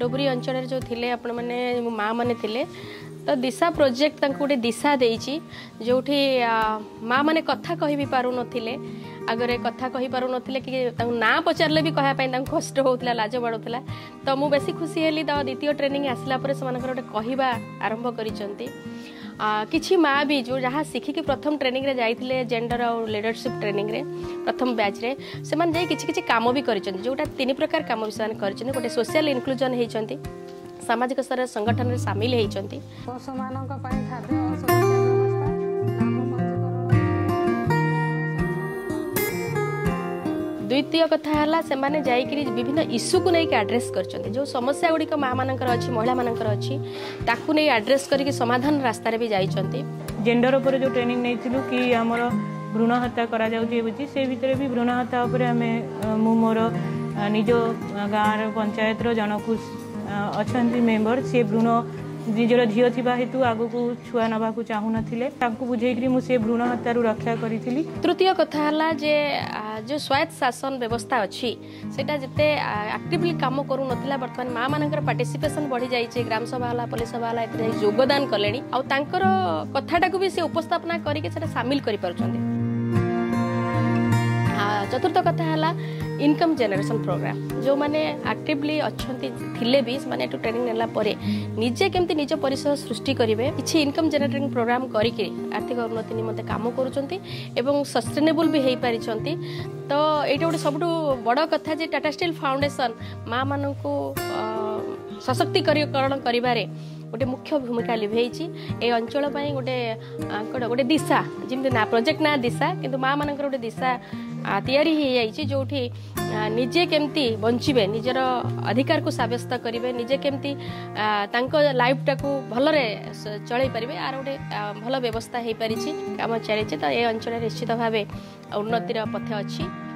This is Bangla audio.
ଡୁବରି ଅଞ୍ଚଳରେ ଯେଉଁ ଥିଲେ ଆପଣମାନେ ମାଆମାନେ ଥିଲେ ତ ଦିଶା ପ୍ରୋଜେକ୍ଟ ତାଙ୍କୁ ଗୋଟେ ଦିଶା ଦେଇଛି ଯେଉଁଠି ମାଆମାନେ କଥା କହିବି ପାରୁନଥିଲେ ଆଗରେ କଥା କହିପାରୁନଥିଲେ କି ତାଙ୍କୁ ନାଁ ପଚାରିଲେ ବି କହିବା ପାଇଁ ତାଙ୍କୁ କଷ୍ଟ ହେଉଥିଲା ଲାଜ ବାଡ଼ୁଥିଲା ତ ମୁଁ ବେଶୀ ଖୁସି ହେଲି ତ ଦ୍ୱିତୀୟ ଟ୍ରେନିଂ ଆସିଲା ପରେ ସେମାନଙ୍କର ଗୋଟେ କହିବା ଆରମ୍ଭ କରିଛନ୍ତି किसी माँ भी जो जहाँ शिखिकी प्रथम ट्रेनिंग रे जाइए जेंडर और लीडरशिप ट्रेनिंग रे प्रथम बैच रे से किसी किसी कम भी करोटा तीन प्रकार कम भी कर गोटे इनक्लूजन होती सामाजिक स्तर संगठन में सामिल होती पशु मान खाद्य দ্বিতীয় কথা হল সে যাইকি বিভিন্ন ইস্যুকু নেই আড্রেস করছেন যে সমস্যাগুড়ি মা মানুষ অনেক মহিলা মানুষ অনেক তাকে নিয়ে আড্রেস করি সমাধান রাস্তায় বি যাই জেন্ডর উপরে যে ট্রেনিং নিয়েছিল কি আমার ভ্রূণ হত্যা করা যাচ্ছে বুঝি সে ভিতরে বি ভ্রূণ হত্যা উপরে আমি মু মোর নিজ গাঁর পঞ্চায়েতর জনকু অনেক মেম্বর সে ভ্রূণ ନିଜର ଝିଅ ଥିବା ହେତୁ ଆଗକୁ ଛୁଆ ନେବାକୁ ଚାହୁଁନଥିଲେ ତାଙ୍କୁ ବୁଝେଇକରି ମୁଁ ସେ ଭ୍ରୂଣ ହତ୍ୟାରୁ ରକ୍ଷା କରିଥିଲି ତୃତୀୟ କଥା ହେଲା ଯେ ଯେଉଁ ସ୍ୱାୟତ୍ତ ଶାସନ ବ୍ୟବସ୍ଥା ଅଛି ସେଇଟା ଯେତେ ଆକ୍ଟିଭଲି କାମ କରୁନଥିଲା ବର୍ତ୍ତମାନ ମାନଙ୍କର ପାର୍ଟିସିପେସନ୍ ବଢ଼ିଯାଇଛି ଗ୍ରାମସଭା ହେଲା ପୋଲିସ ସଭା ହେଲା ଏଥିରେ ଯୋଗଦାନ କଲେଣି ଆଉ ତାଙ୍କର କଥାଟାକୁ ବି ସେ ଉପସ୍ଥାପନା କରିକି ସେଟା ସାମିଲ କରିପାରୁଛନ୍ତି চতুর্থ কথা হল ইনকম জেনেরেসন প্রোগ্রাম ଯେଉଁମାନେ ଆକ୍ଟିଭଲି ଅଛନ୍ତି ଥିଲେ ବି ସେମାନେ ଏଠୁ ଟ୍ରେନିଂ ନେଲା ପରେ ନିଜେ କେମିତି ନିଜ ପରିସର ସୃଷ୍ଟି କରିବେ କିଛି ଇନକମ୍ ଜେନେରେଟିଂ ପ୍ରୋଗ୍ରାମ୍ କରିକି ଆର୍ଥିକ ଉନ୍ନତି ନିମନ୍ତେ କାମ କରୁଛନ୍ତି ଏବଂ ସଷ୍ଟେନେବୁଲ୍ ବି ହେଇପାରିଛନ୍ତି ତ ଏଇଟା ଗୋଟେ ସବୁଠୁ ବଡ଼ କଥା ଯେ ଟାଟା ଷ୍ଟିଲ୍ ଫାଉଣ୍ଡେସନ୍ ମାମାନଙ୍କୁ ସଶକ୍ତିକରଣ କରିବାରେ ଗୋଟେ ମୁଖ୍ୟ ଭୂମିକା ଲିଭେଇଛି ଏ ଅଞ୍ଚଳ ପାଇଁ ଗୋଟେ କ'ଣ ଗୋଟେ ଦିଶା ଯେମିତି ନା ପ୍ରୋଜେକ୍ଟ ନା ଦିଶା କିନ୍ତୁ ମାଆମାନଙ୍କର ଗୋଟେ ଦିଶା ତିଆରି ହୋଇଯାଇଛି ଯେଉଁଠି ନିଜେ କେମିତି ବଞ୍ଚିବେ ନିଜର ଅଧିକାରକୁ ସାବ୍ୟସ୍ତ କରିବେ ନିଜେ କେମିତି ତାଙ୍କ ଲାଇଫଟାକୁ ଭଲରେ ଚଳେଇ ପାରିବେ ଆର ଗୋଟେ ଭଲ ବ୍ୟବସ୍ଥା ହୋଇପାରିଛି କାମ ଚାଲିଛି ତ ଏ ଅଞ୍ଚଳରେ ନିଶ୍ଚିତ ଭାବେ ଉନ୍ନତିର ପଥ ଅଛି